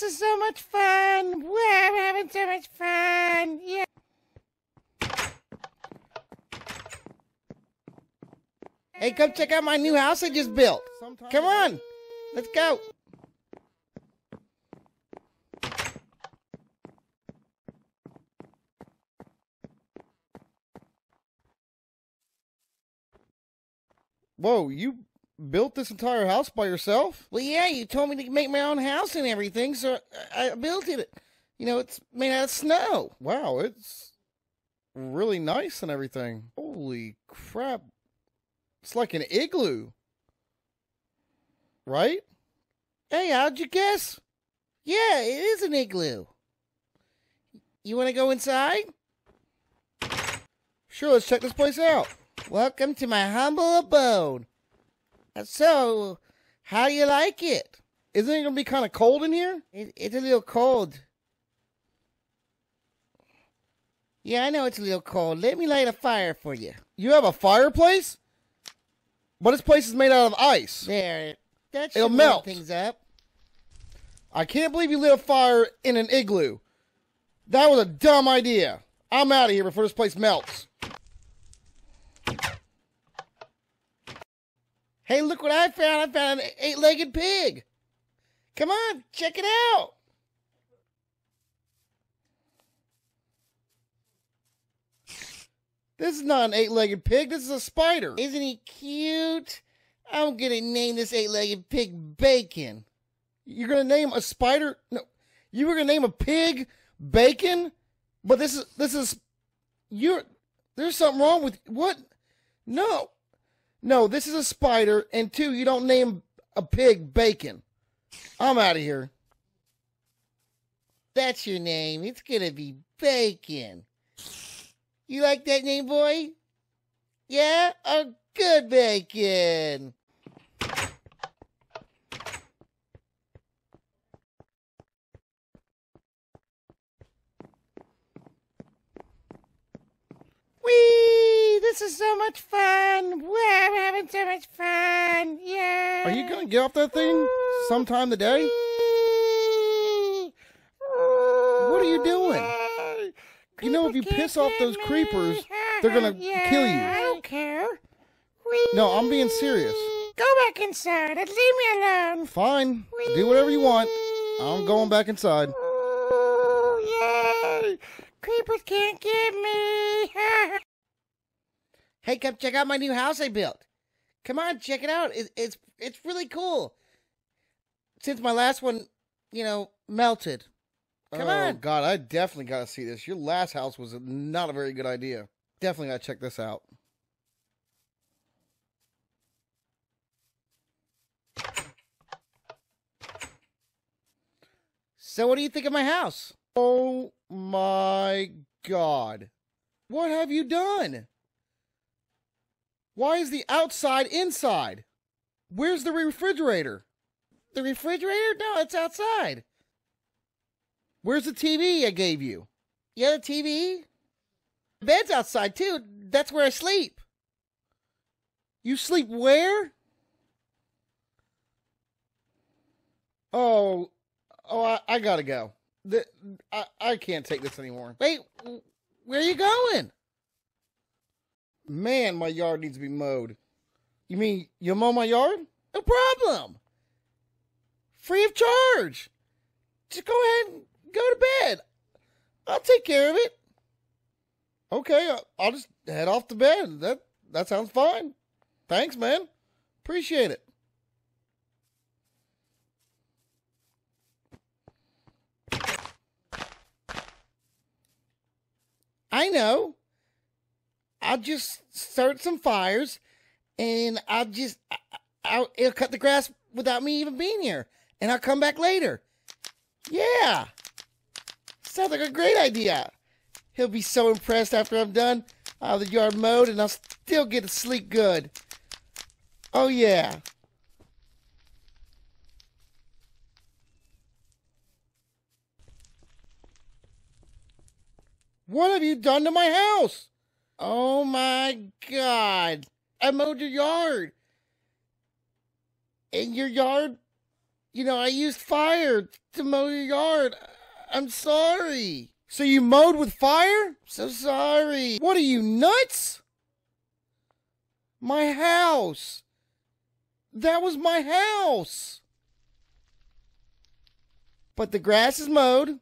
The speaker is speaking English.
this is so much fun. I'm having so much fun. Yeah. Hey, come check out my new house I just built. Come on. Let's go. Whoa, you built this entire house by yourself? Well, yeah, you told me to make my own house and everything, so I I built it. You know, it's made out of snow. Wow, it's really nice and everything. Holy crap. It's like an igloo. Right? Hey, how'd you guess? Yeah, it is an igloo. You want to go inside? Sure, let's check this place out. Welcome to my humble abode. So, how do you like it? Isn't it going to be kind of cold in here? it? It's a little cold. Yeah, I know it's a little cold. Let me light a fire for you. You have a fireplace? But this place is made out of ice. There. That should It'll melt. things up. I can't believe you lit a fire in an igloo. That was a dumb idea. I'm out of here before this place melts. Hey, look what I found. I found an eight-legged pig. Come on, check it out. This is not an eight legged pig. This is a spider. Isn't he cute? I'm gonna name this eight-legged pig Bacon. You're gonna name a spider? No, you were gonna name a pig bacon, but this is this is you're there's something wrong with what? No, no, this is a spider, and two, you don't name a pig bacon. I'm out of here. That's your name. It's gonna be Bacon. You like that name, boy? Yeah? Oh, good Bacon. This is so much fun. Wow, I'm having so much fun. Yeah. Are you gonna get off that thing sometime today? What are you doing? You know, if you piss off those creepers, they're gonna kill you. I don't care. No, I'm being serious. Go back inside and leave me alone. Fine, do whatever you want. I'm going back inside. Ooh, yay! Creepers can't get me. Hey, come check out my new house I built. Come on, check it out. It, it's it's really cool. Since my last one, you know, melted. Come oh, on. God, I definitely gotta see this. Your last house was not a very good idea. Definitely gotta check this out. So, what do you think of my house? Oh my God. What have you done? Why is the outside inside? Where's the refrigerator? The refrigerator? No, it's outside. Where's the TV I gave you? Yeah, the TV. The bed's outside too. That's where I sleep. You sleep where? Oh, oh, I, I gotta go. The, I, I can't take this anymore. Wait, where are you going? Man, my yard needs to be mowed. You mean you mow my yard? No problem. Free of charge. Just go ahead and go to bed. I'll take care of it. Okay, I'll just head off to bed. That that sounds fine. Thanks, man. Appreciate it. I know. I'll just start some fires and I'll just, I, I'll, it'll cut the grass without me even being here. And I'll come back later. Yeah. Sounds like a great idea. He'll be so impressed after I'm done. I'll the yard mowed and I'll still get to sleep good. Oh, yeah. What have you done to my house? Oh my god. I mowed your yard. And your yard you know, I used fire to mow your yard. I'm sorry. So you mowed with fire? So sorry. What are you, nuts? My house. That was my house. But the grass is mowed.